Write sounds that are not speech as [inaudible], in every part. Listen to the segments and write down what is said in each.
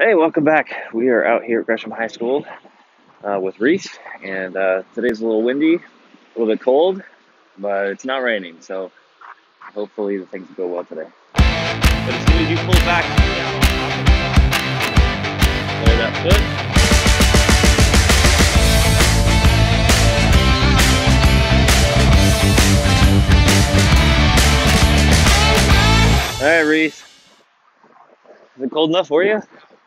Hey, welcome back. We are out here at Gresham High School uh, with Reese, and uh, today's a little windy, a little bit cold, but it's not raining, so hopefully the things go well today. But as soon as you pull back that foot. All right, Reese. Is it cold enough for you?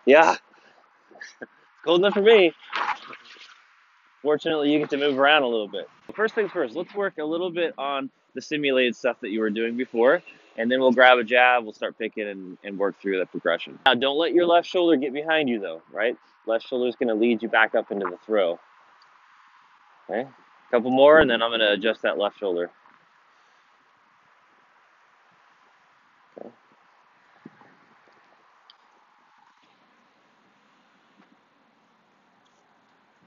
Yeah, cold enough for me. Fortunately, you get to move around a little bit. First things first, let's work a little bit on the simulated stuff that you were doing before, and then we'll grab a jab, we'll start picking and, and work through the progression. Now, don't let your left shoulder get behind you, though, right? Left shoulder is going to lead you back up into the throw. Okay? A couple more, and then I'm going to adjust that left shoulder.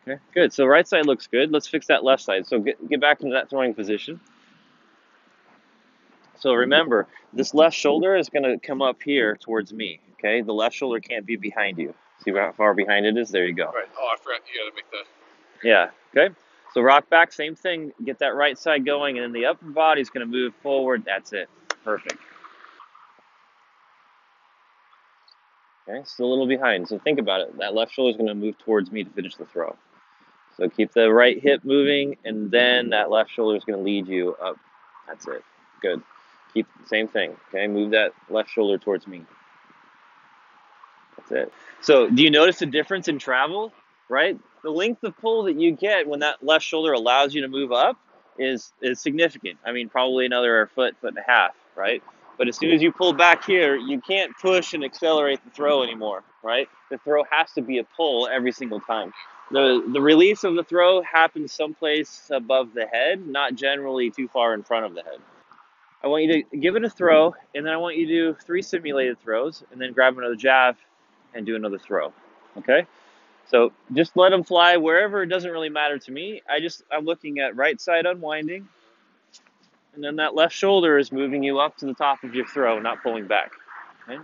Okay, good. So right side looks good. Let's fix that left side. So get, get back into that throwing position. So remember, this left shoulder is going to come up here towards me. Okay, the left shoulder can't be behind you. See how far behind it is? There you go. Right. Oh, I forgot. You got to make the. Yeah. Okay. So rock back, same thing. Get that right side going, and then the upper body is going to move forward. That's it. Perfect. Okay. Still a little behind. So think about it. That left shoulder is going to move towards me to finish the throw. So keep the right hip moving, and then that left shoulder is going to lead you up. That's it. Good. Keep same thing. Okay. Move that left shoulder towards me. That's it. So, do you notice the difference in travel? Right? The length of pull that you get when that left shoulder allows you to move up is is significant. I mean, probably another foot, foot and a half, right? But as soon as you pull back here, you can't push and accelerate the throw anymore, right? The throw has to be a pull every single time. The the release of the throw happens someplace above the head, not generally too far in front of the head. I want you to give it a throw, and then I want you to do three simulated throws, and then grab another jab and do another throw. Okay? So just let them fly wherever. It doesn't really matter to me. I just I'm looking at right side unwinding, and then that left shoulder is moving you up to the top of your throw, not pulling back. Okay?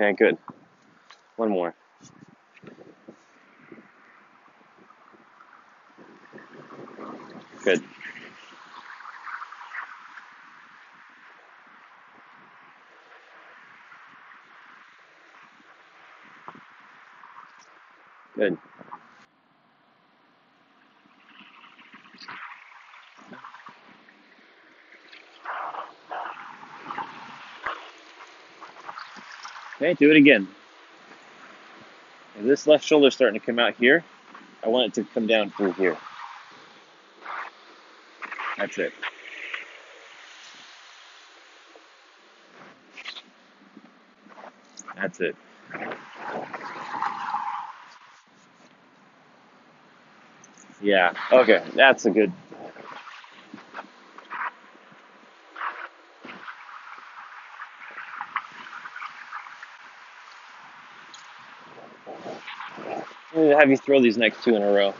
Okay, good. One more. Good. Good. Okay, do it again. If this left shoulder is starting to come out here, I want it to come down through here. That's it. That's it. Yeah. Okay. That's a good. I'm gonna have you throw these next two in a row.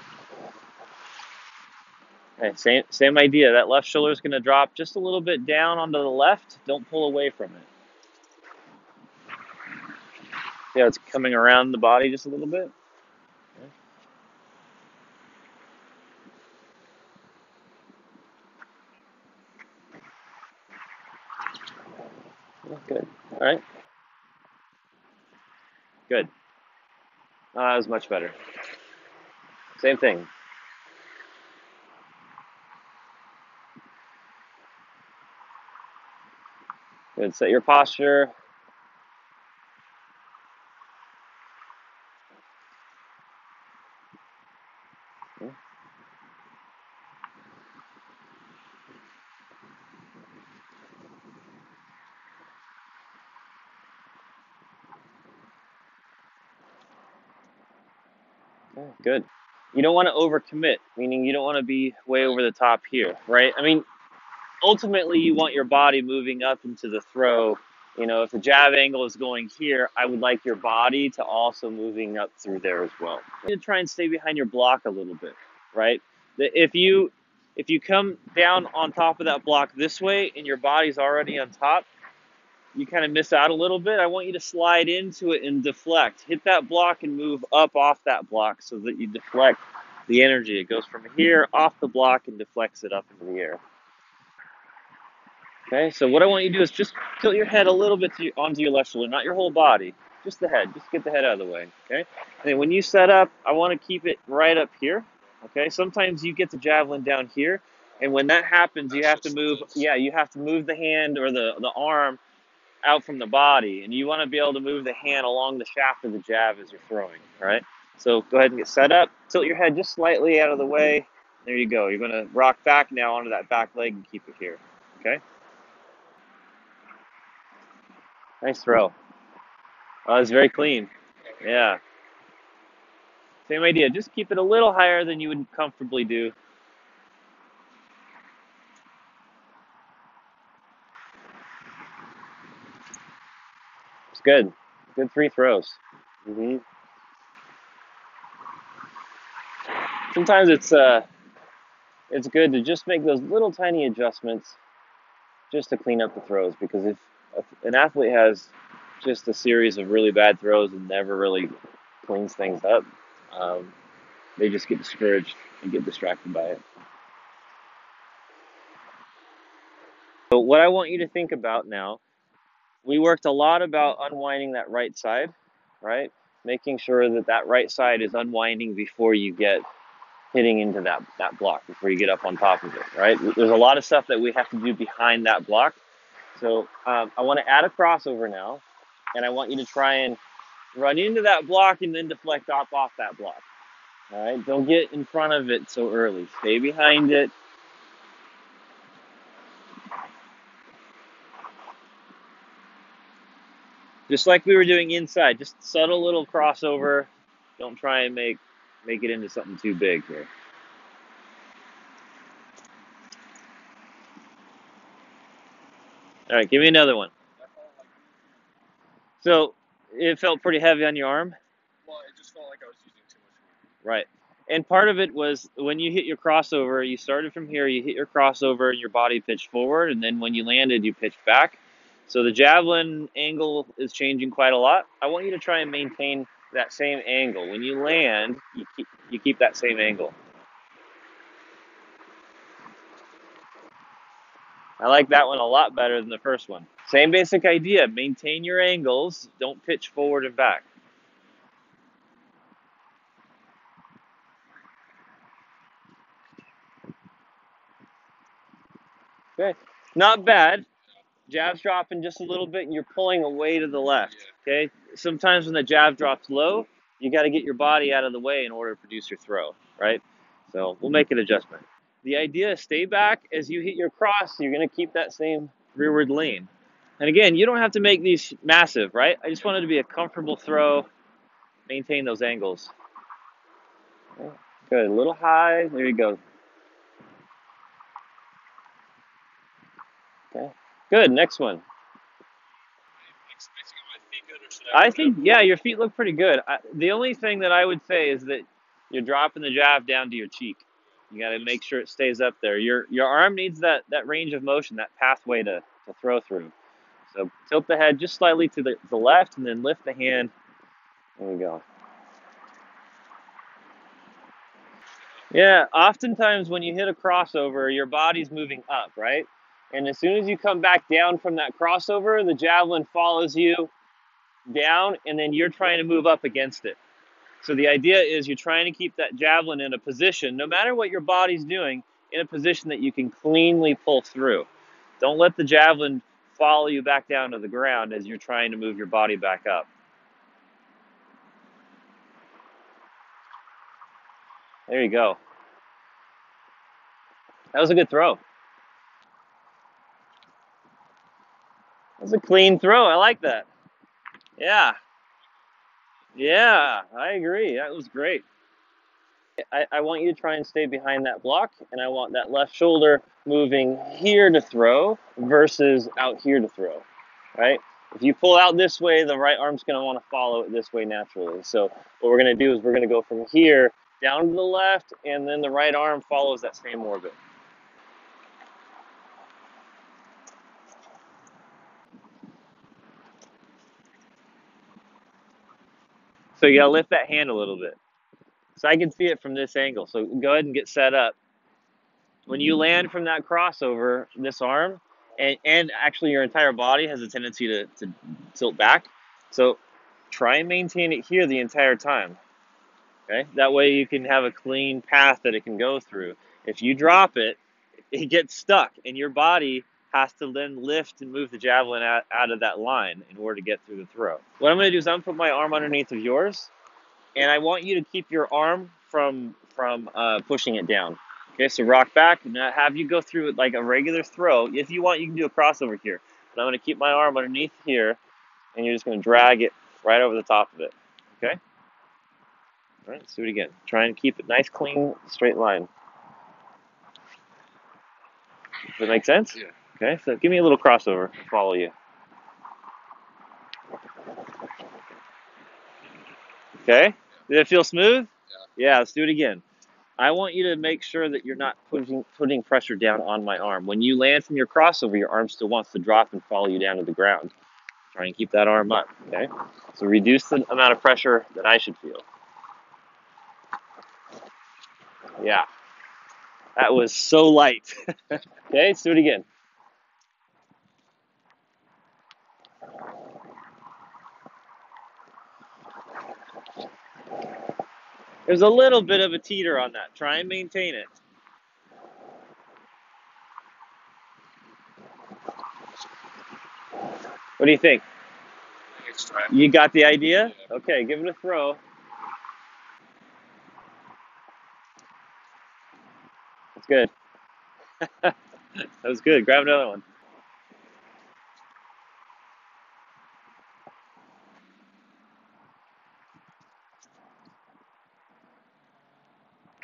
Same same idea. That left shoulder is gonna drop just a little bit down onto the left. Don't pull away from it. Yeah, it's coming around the body just a little bit. Okay. Good. All right. Good. Uh, that was much better. Same thing. Good. Set your posture. Good. You don't want to overcommit, meaning you don't want to be way over the top here, right? I mean, ultimately, you want your body moving up into the throw. You know, if the jab angle is going here, I would like your body to also moving up through there as well. You try and stay behind your block a little bit, right? If you if you come down on top of that block this way and your body's already on top, you kind of miss out a little bit. I want you to slide into it and deflect. Hit that block and move up off that block so that you deflect the energy. It goes from here off the block and deflects it up into the air. Okay, so what I want you to do is just tilt your head a little bit to, onto your left shoulder, not your whole body, just the head. Just get the head out of the way. Okay, and when you set up, I want to keep it right up here. Okay, sometimes you get the javelin down here, and when that happens, you have to move. Yeah, you have to move the hand or the the arm out from the body, and you want to be able to move the hand along the shaft of the jab as you're throwing. Right. So go ahead and get set up. Tilt your head just slightly out of the way. There you go. You're going to rock back now onto that back leg and keep it here. Okay. Nice throw. Oh, it's very clean. Yeah. Same idea. Just keep it a little higher than you would comfortably do. Good. Good three throws. Mm-hmm. Sometimes it's uh, it's good to just make those little tiny adjustments just to clean up the throws because if an athlete has just a series of really bad throws and never really cleans things up, um, they just get discouraged and get distracted by it. So, what I want you to think about now, we worked a lot about unwinding that right side, right? Making sure that that right side is unwinding before you get hitting into that, that block, before you get up on top of it, right? There's a lot of stuff that we have to do behind that block so um, I want to add a crossover now, and I want you to try and run into that block and then deflect off off that block. All right, don't get in front of it so early. Stay behind it. Just like we were doing inside, just subtle little crossover. Don't try and make make it into something too big here. All right, give me another one. So it felt pretty heavy on your arm. Well, it just felt like I was using too much. Right. And part of it was when you hit your crossover, you started from here, you hit your crossover, and your body pitched forward, and then when you landed, you pitched back. So the javelin angle is changing quite a lot. I want you to try and maintain that same angle. When you land, you keep, you keep that same angle. I like that one a lot better than the first one. Same basic idea. Maintain your angles. Don't pitch forward and back. Okay. Not bad. Jab's dropping just a little bit and you're pulling away to the left. Okay. Sometimes when the jab drops low, you got to get your body out of the way in order to produce your throw, right? So we'll make an adjustment. The idea is stay back as you hit your cross, you're going to keep that same rearward lean. And again, you don't have to make these massive, right? I just want it to be a comfortable throw, maintain those angles. Good, a little high, there you go. Okay, good, next one. I think, yeah, your feet look pretty good. I, the only thing that I would say is that you're dropping the jab down to your cheek. You got to make sure it stays up there. Your your arm needs that that range of motion, that pathway to, to throw through. So tilt the head just slightly to the, the left and then lift the hand. There we go. Yeah, oftentimes when you hit a crossover, your body's moving up, right? And as soon as you come back down from that crossover, the javelin follows you down, and then you're trying to move up against it. So the idea is you're trying to keep that javelin in a position, no matter what your body's doing, in a position that you can cleanly pull through. Don't let the javelin follow you back down to the ground as you're trying to move your body back up. There you go. That was a good throw. That was a clean throw. I like that. Yeah. Yeah, I agree. That was great. I, I want you to try and stay behind that block, and I want that left shoulder moving here to throw versus out here to throw, right? If you pull out this way, the right arm's going to want to follow it this way naturally. So what we're going to do is we're going to go from here down to the left, and then the right arm follows that same orbit. So you gotta lift that hand a little bit. So I can see it from this angle. So go ahead and get set up. When you land from that crossover, this arm, and, and actually your entire body has a tendency to, to tilt back. So try and maintain it here the entire time. Okay? That way you can have a clean path that it can go through. If you drop it, it gets stuck, and your body has to then lift and move the javelin out, out of that line in order to get through the throw. What I'm going to do is I'm going to put my arm underneath of yours, and I want you to keep your arm from from uh, pushing it down. Okay, so rock back and have you go through it like a regular throw. If you want, you can do a crossover here. But I'm going to keep my arm underneath here, and you're just going to drag it right over the top of it. Okay? All right, let's do it again. Try and keep it nice, clean, straight line. Does that make sense? Yeah. Okay, so give me a little crossover. Follow you. Okay? Did it feel smooth? Yeah. Yeah, let's do it again. I want you to make sure that you're not putting putting pressure down on my arm. When you land from your crossover, your arm still wants to drop and follow you down to the ground. Try and keep that arm up, okay? So reduce the amount of pressure that I should feel. Yeah. That was so light. [laughs] okay, let's do it again. There's a little bit of a teeter on that. Try and maintain it. What do you think? You got the idea? Okay, give it a throw. That's good. [laughs] that was good. Grab another one.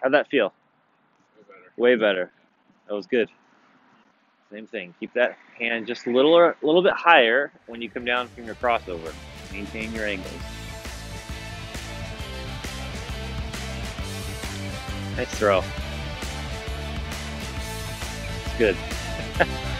How'd that feel? Way better. Way better. That was good. Same thing. Keep that hand just a little, a little bit higher when you come down from your crossover. Maintain your angles. Nice throw. It's good. [laughs]